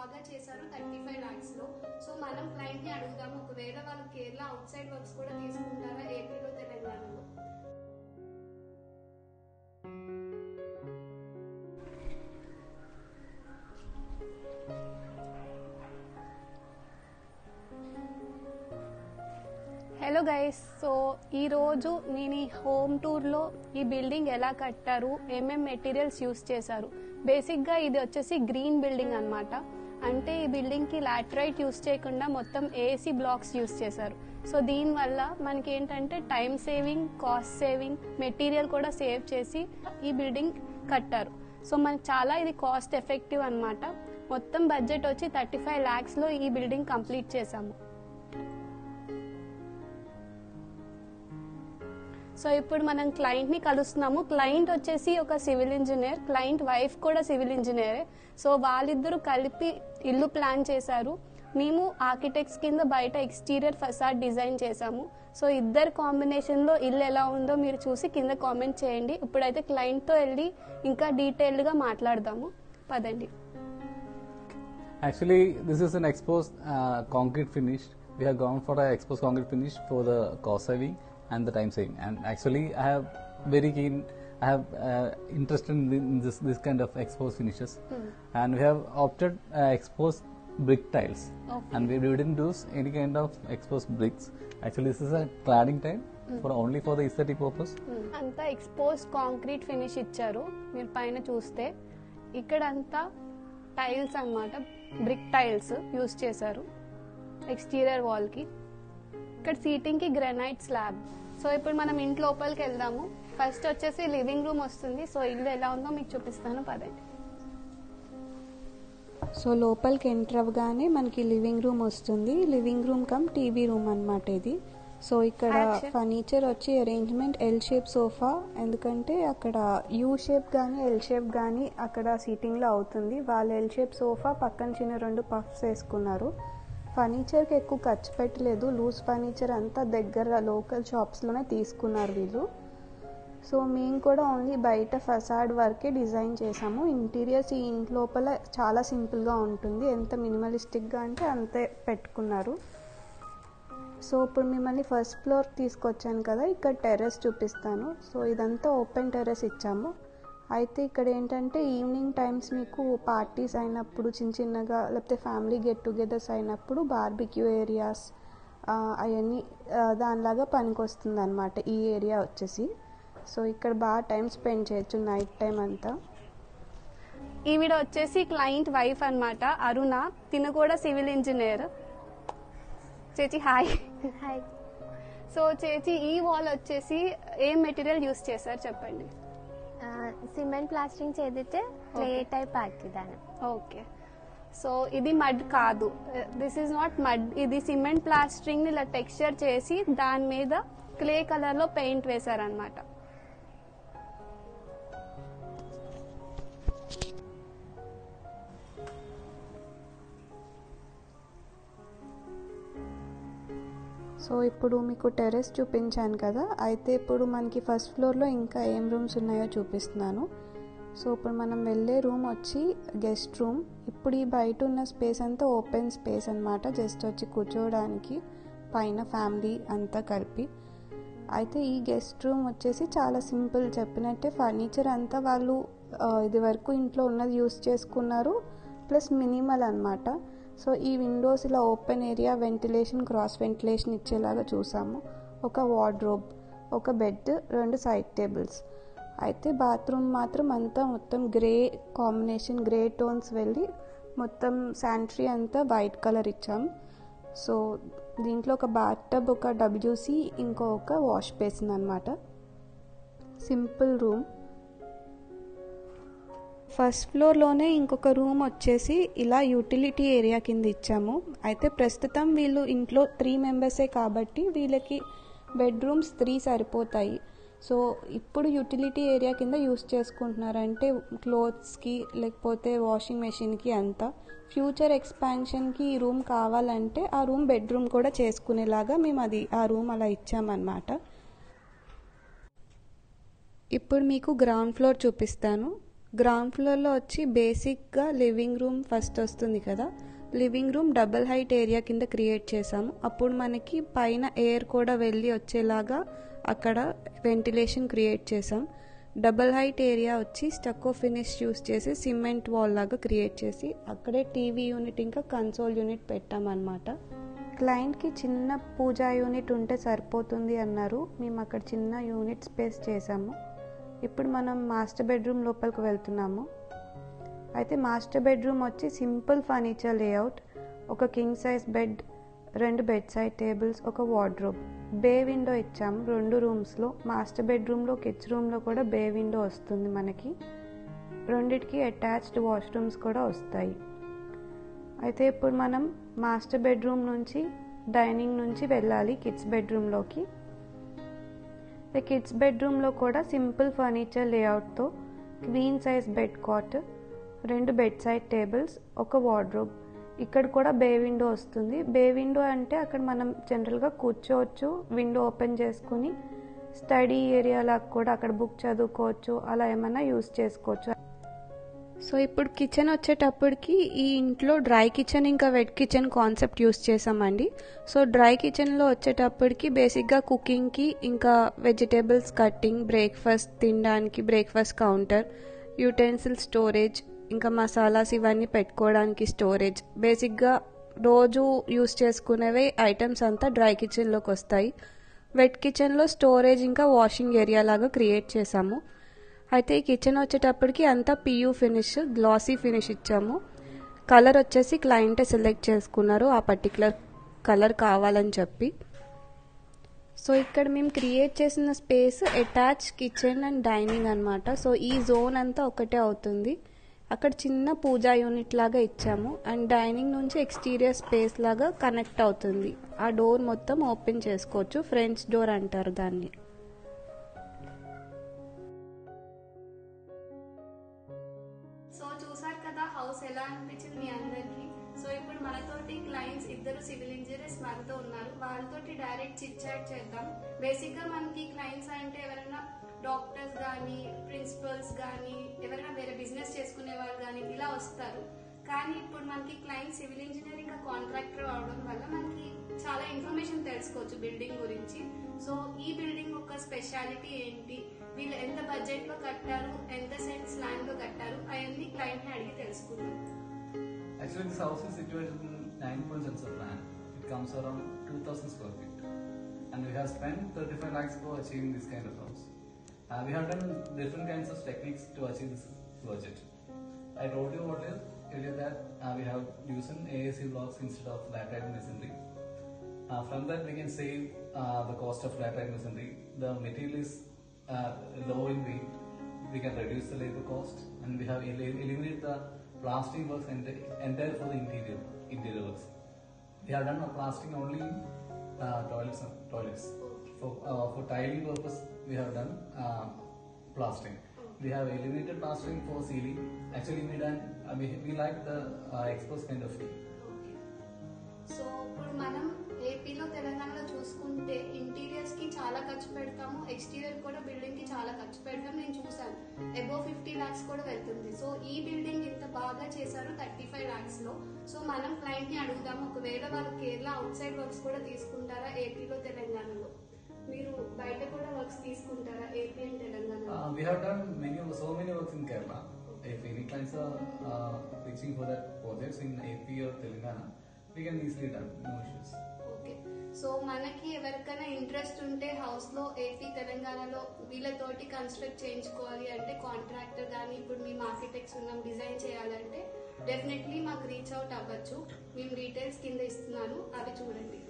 బాగా చేశారు thirty five ల్యాక్స్లో. So మనం క్లయింట్ని అడుగుదాం ఒకవేళ వాళ్ళు కేరళ అవుట్ సైడ్ వర్క్స్ కూడా తీసుకుంటారా? ఏపీలో తెలంగాణలో? హలో గైస్ సో ఈరోజు నేను ఈ హోమ్ టూర్లో ఈ బిల్డింగ్ ఎలా కట్టారు ఏమేం మెటీరియల్స్ యూస్ చేశారు? బేసిక్గా ఇది వచ్చేసి గ్రీన్ బిల్డింగ్ అనమాట అంటే ఈ బిల్డింగ్కి లాటరైట్ యూస్ చేయకుండా మొత్తం ఏసీ బ్లాక్స్ యూస్ చేశారు. సో దీనివల్ల మనకి ఏంటంటే time saving cost saving material కూడా సేవ్ చేసి ఈ బిల్డింగ్ కట్టారు. సో మనకి చాలా ఇది కాస్ట్ ఎఫెక్టివ్ అనమాట మొత్తం బడ్జెట్ వచ్చి థర్టీ ఫైవ్ ల్యాక్స్లో ఈ బిల్డింగ్ కంప్లీట్ చేశాము. సో ఇప్పుడు మనం క్లయింట్ని కలుస్తున్నాము. క్లయింట్ వచ్చేసి ఒక సివిల్ ఇంజనీర్ క్లయింట్ వైఫ్ కూడా సివిల్ ఇంజనీరే సో వాళ్ళిద్దరూ కలిపి ఇల్లు ప్లాన్ చేశారు. మేము ఆర్కిటెక్ట్స్ కింద బయట ఎక్స్టీరియర్ ఫసాడ్ డిజైన్ చేసాము సో ఇద్దరు కాంబినేషన్లో ఇల్లు ఎలా ఉందో మీరు చూసి కింద కామెంట్ చేయండి. ఇప్పుడైతే క్లయింట్తో వెళ్ళి ఇంకా డీటెయిల్డ్గా మాట్లాడదాము. పదండి. Actually this is an expose concrete finish we have gone for expose concrete finish for the cost and the time saving and actually I have very keen I have uh, interested in, in this this kind of exposed finishes, and we have opted uh, exposed brick tiles. Okay. And we, we didn't use any kind of exposed bricks. Actually, this is a cladding tile for only for the aesthetic purpose. అంతా expose concrete finish ఇచ్చారు మీరు పైన చూస్తే ఇక్కడంతా tiles అన్నమాట brick tiles use చేశారు exterior వాల్కి ఇక్కడ సీటింగ్కి గ్రానైట్ స్లాబ్ సో ఇప్పుడు మనం ఇంటి లోపలికి వెళ్దాము ఫస్ట్ వచ్చేసి లివింగ్ రూమ్ వస్తుంది. సో ఇల్లు ఎలా ఉందో మీకు చూపిస్తాను. పదండి. సో లోపలికి ఎంటర్ అవ్వగానే మనకి లివింగ్ రూమ్ వస్తుంది. Living room come TV room అన్నమాట ఇది. సో ఇక్కడ. ఫర్నిచర్ వచ్చి అరేంజ్మెంట్ ఎల్ షేప్ సోఫా ఎందుకంటే అక్కడ యూ షేప్ కానీ ఎల్ షేప్ కానీ అక్కడ సీటింగ్లో అవుతుంది. వాళ్ళు ఎల్ షేప్ సోఫా పక్కన చిన్న రెండు పఫ్స్ వేసుకున్నారు. ఫర్నిచర్కి ఎక్కువ ఖర్చు పెట్టలేదు. లూజ్ ఫర్నిచర్ అంతా దగ్గర లోకల్ షాప్స్లోనే తీసుకున్నారు వీళ్ళు. సో మేము కూడా ఓన్లీ బయట ఫసాడ్ వర్కే డిజైన్ చేసాము. ఇంటీరియర్స్ ఈ ఇంటి లోపల చాలా సింపుల్గా ఉంటుంది. ఎంత మినిమలిస్టిక్గా అంటే అంతే పెట్టుకున్నారు. సో ఇప్పుడు మిమ్మల్ని ఫస్ట్ ఫ్లోర్ తీసుకొచ్చాను కదా ఇక్కడ టెర్రస్ చూపిస్తాను. సో ఇదంతా ఓపెన్ టెర్రస్ ఇచ్చాము. అయితే ఇక్కడ ఏంటంటే ఈవినింగ్ టైమ్స్ మీకు పార్టీస్ అయినప్పుడు చిన్న చిన్నగా లేకపోతే ఫ్యామిలీ గెట్ టుగెదర్స్ అయినప్పుడు బార్బిక్యూ ఏరియాస్ అవన్నీ దానిలాగా పనికొస్తుంది అనమాట ఈ ఏరియా వచ్చేసి. సో ఇక్కడ బాగా టైం స్పెండ్ చేయొచ్చు నైట్ టైం అంతా. ఈవిడ వచ్చేసి క్లయింట్ వైఫ్ అనమాట అరుణ. తిన కూడా సివిల్ ఇంజనీర్. చేచి హాయ్. హాయ్. సో చేచి ఈ వాల్ వచ్చేసి ఏ మెటీరియల్ యూస్ చేశారు చెప్పండి? సిమెంట్ ప్లాస్టింగ్ చేదితే క్లే టైప్ ఆకిదాను. ఓకే. సో ఇది మడ్ కాదు. దిస్ ఇస్ నాట్ మడ్ ఇది సిమెంట్ ప్లాస్టరింగ్ని ఇలా టెక్స్చర్ చేసి దాని మీద క్లే కలర్లో పెయింట్ వేశారనమాట సో ఇప్పుడు మీకు టెర్రస్ చూపించాను కదా అయితే ఇప్పుడు మనకి ఫస్ట్ ఫ్లోర్లో ఇంకా ఏం రూమ్స్ ఉన్నాయో చూపిస్తున్నాను. సో ఇప్పుడు మనం వెళ్ళే రూమ్ వచ్చి గెస్ట్ రూమ్ ఇప్పుడు ఈ బయట ఉన్న స్పేస్ అంతా ఓపెన్ స్పేస్ అనమాట జస్ట్ వచ్చి కూర్చోవడానికి పైన ఫ్యామిలీ అంతా కలిపి. అయితే ఈ గెస్ట్ రూమ్ వచ్చేసి చాలా సింపుల్ చెప్పినట్టే ఫర్నిచర్ అంతా వాళ్ళు ఇది వరకు ఇంట్లో ఉన్నది యూస్ చేసుకున్నారు ప్లస్ మినిమల్ అనమాట సో ఈ విండోస్ ఇలా open area ventilation cross ventilation ఇచ్చేలాగా చూసాము. ఒక వార్డ్రోబ్ ఒక బెడ్ రెండు సైడ్ టేబుల్స్. అయితే బాత్రూమ్ మాత్రం అంతా మొత్తం గ్రే కాంబినేషన్ గ్రే టోన్స్ వెళ్ళి మొత్తం శానిటరీ అంతా వైట్ కలర్ ఇచ్చాం. సో దీంట్లో ఒక బాత్ టబ్ ఒక డబ్ల్యూసి ఇంకో ఒక వాష్ బేసిన్ అనమాట సింపుల్ రూమ్. ఫస్ట్ ఫ్లోర్లోనే ఇంకొక రూమ్ వచ్చేసి ఇలా యూటిలిటీ ఏరియా కింద ఇచ్చాము. అయితే ప్రస్తుతం వీళ్ళు ఇంట్లో త్రీ మెంబర్సే కాబట్టి వీళ్ళకి బెడ్రూమ్స్ త్రీ సరిపోతాయి. సో ఇప్పుడు యూటిలిటీ ఏరియా కింద యూస్ చేసుకుంటున్నారంటే క్లోత్స్కి లేకపోతే వాషింగ్ మెషిన్కి అంతా. ఫ్యూచర్ ఎక్స్పాన్షన్కి ఈ రూమ్ కావాలంటే ఆ రూమ్ బెడ్రూమ్ కూడా చేసుకునేలాగా మేము అది ఆ రూమ్ అలా ఇచ్చామన్నమాట. ఇప్పుడు మీకు గ్రౌండ్ ఫ్లోర్ చూపిస్తాను. గ్రౌండ్ ఫ్లోర్లో వచ్చి బేసిక్గా లివింగ్ రూమ్ ఫస్ట్ వస్తుంది కదా. Living room double height area కింద క్రియేట్ చేసాము అప్పుడు మనకి పైన ఎయిర్ కూడా వెళ్ళి వచ్చేలాగా అక్కడ వెంటిలేషన్ క్రియేట్ చేసాం డబుల్ హైట్ ఏరియా వచ్చి స్టక్కో ఫినిష్ యూస్ చేసి సిమెంట్ వాల్ లాగా క్రియేట్ చేసి అక్కడే టీవీ యూనిట్ ఇంకా కన్సోల్ యూనిట్ పెట్టామన్నమాట. క్లయింట్కి చిన్న పూజా యూనిట్ ఉంటే సరిపోతుంది అన్నారు. మేము అక్కడ చిన్న యూనిట్ స్పేస్ చేసాము ఇప్పుడు మనం మాస్టర్ బెడ్రూమ్ లోపలికి వెళ్తున్నాము. అయితే మాస్టర్ బెడ్రూమ్ వచ్చి సింపుల్ ఫర్నిచర్ లేఅవుట్ ఒక కింగ్ సైజ్ బెడ్ రెండు బెడ్ సైడ్ టేబుల్స్ ఒక వార్డ్రోబ్. బే విండో ఇచ్చాము రెండు రూమ్స్లో మాస్టర్ బెడ్రూమ్లో కిడ్స్ రూమ్లో కూడా బే విండో వస్తుంది మనకి. రెండిటికి అటాచ్డ్ వాష్రూమ్స్ కూడా వస్తాయి. అయితే ఇప్పుడు మనం మాస్టర్ బెడ్రూమ్ నుంచి డైనింగ్ నుంచి వెళ్ళాలి కిడ్స్ బెడ్రూమ్లోకి కిడ్స్ బెడ్రూమ్లో కూడా సింపుల్ ఫర్నిచర్ లేఅవుట్తో క్వీన్ సైజ్ బెడ్ కాట్ రెండు బెడ్ సైడ్ టేబుల్స్ ఒక వార్డ్రోబ్ ఇక్కడ కూడా బే విండో వస్తుంది. బే విండో అంటే అక్కడ మనం జనరల్గా కూర్చోవచ్చు విండో ఓపెన్ చేసుకుని స్టడీ ఏరియా లాగా కూడా అక్కడ బుక్ చదువుకోవచ్చు అలా ఏమైనా యూస్ చేసుకోవచ్చు. సో ఇప్పుడు కిచెన్ వచ్చేటప్పటికి ఈ ఇంట్లో డ్రై కిచెన్ ఇంకా వెట్ కిచెన్ కాన్సెప్ట్ యూస్ చేసామండి సో డ్రై కిచెన్లో వచ్చేటప్పటికి బేసిక్గా కుకింగ్కి ఇంకా వెజిటేబుల్స్ కట్టింగ్ బ్రేక్ఫాస్ట్ తినడానికి బ్రేక్ఫాస్ట్ కౌంటర్ యూటెన్సిల్ స్టోరేజ్ ఇంకా మసాలాస్ ఇవన్నీ పెట్టుకోవడానికి స్టోరేజ్ బేసిక్గా రోజు యూస్ చేసుకునేవి ఐటమ్స్ అంతా డ్రై కిచెన్లోకి వస్తాయి. వెట్ కిచెన్లో స్టోరేజ్ ఇంకా వాషింగ్ ఏరియా లాగా క్రియేట్ చేసాము అయితే ఈ కిచెన్ వచ్చేటప్పటికి అంతా పియూ ఫినిష్ గ్లాసీ ఫినిష్ ఇచ్చాము. కలర్ వచ్చేసి క్లయింటే సెలెక్ట్ చేసుకున్నారు. ఆ పర్టికులర్ కలర్ కావాలని చెప్పి. సో ఇక్కడ మేము క్రియేట్ చేసిన space attach kitchen and dining అనమాట సో ఈ జోన్ అంతా ఒకటే అవుతుంది. అక్కడ చిన్న పూజా యూనిట్ లాగా ఇచ్చాము. అండ్ డైనింగ్ నుంచి ఎక్స్టీరియర్ స్పేస్ లాగా కనెక్ట్ అవుతుంది. ఆ డోర్ మొత్తం ఓపెన్ చేసుకోవచ్చు. ఫ్రెంచ్ డోర్ అంటారు దాన్ని. సివిల్ ఇంజనీర్స్ మనతో ఉన్నారు. వాళ్ళతోటి డైరెక్ట్ చిట్ చాట్ చేద్దాం. బేసిక్గా మనకి క్లయింట్స్ అంటే ఎవరైనా డాక్టర్స్ కానీ ప్రిన్సిపల్స్ కానీ ఎవరైనా వేరే బిజినెస్ చేసుకునే వాళ్ళు కానీ ఇలా వస్తారు. కానీ ఇప్పుడు మనకి క్లయింట్ సివిల్ ఇంజనీర్ ఇంకా కాంట్రాక్టర్ అవడం వల్ల మనకి చాలా ఇన్ఫర్మేషన్ తెలుసుకోవచ్చు బిల్డింగ్ గురించి. సో ఈ బిల్డింగ్ ఒక స్పెషాలిటీ ఏంటి? వీళ్ళు ఎంత బడ్జెట్లో కట్టారు? ఎంత సెంట్స్ ల్యాండ్లో కట్టారు? అవన్నీ క్లయింట్ని అడిగి తెలుసుకుందాం. Actually, house is situated in 9 point sensor plan. It comes around 2000 square feet. And we have spent 35 lakhs for achieving this kind of house. Uh, we have done different kinds of techniques to achieve this budget. I told you earlier, earlier that uh, we have used AAC blocks instead of laterite masonry. Uh, from that, we can save uh, the cost of laterite masonry. The material is uh, low in weight. We can reduce the labor cost, and we have el- eliminated the plastering works and entire for the interior we have done plastering only in uh, toilets. toilets. Okay. For, uh, for tiling purpose, we have done uh, plastering. Okay. We have eliminated plastering for ceiling. Actually, we done we, we like the uh, exposed kind of feel. Okay. So, could Manam ఖర్చు పెడతాము. Exterior కూడా బిల్డింగ్కి చాలా ఖర్చు పెడతాం. నేను చూసాను అబో fifty lakhs కూడా వెళ్తుంది. సో ఈ బిల్డింగ్ ఇంత బాగా చేశారు థర్టీ ఫైవ్ లాక్స్లో. సో మనం క్లయింట్ని అడుగుదాము. ఒకవేళ వాళ్ళు కేరళ అవుట్ సైడ్ వర్క్స్ కూడా తీసుకుంటారా ఏపీలో తెలంగాణలో? మీరు బయట కూడా వర్క్స్ తీసుకుంటారా AP and Telangana for that projects in AP or Telangana, we can easily done. No issues. So మనకి ఎవరికైనా ఇంట్రెస్ట్ ఉంటే హౌస్లో ఏపీ తెలంగాణలో వీళ్ళతోటి కన్స్ట్రక్ట్ చేయించుకోవాలి అంటే కాంట్రాక్టర్ కానీ ఇప్పుడు మేము ఆర్కిటెక్ట్స్ ఉన్నాం డిజైన్ చేయాలంటే డెఫినెట్లీ మాకు రీచ్ అవుట్ అవ్వచ్చు. మేము డీటెయిల్స్ కింద ఇస్తున్నాను. అవి చూడండి.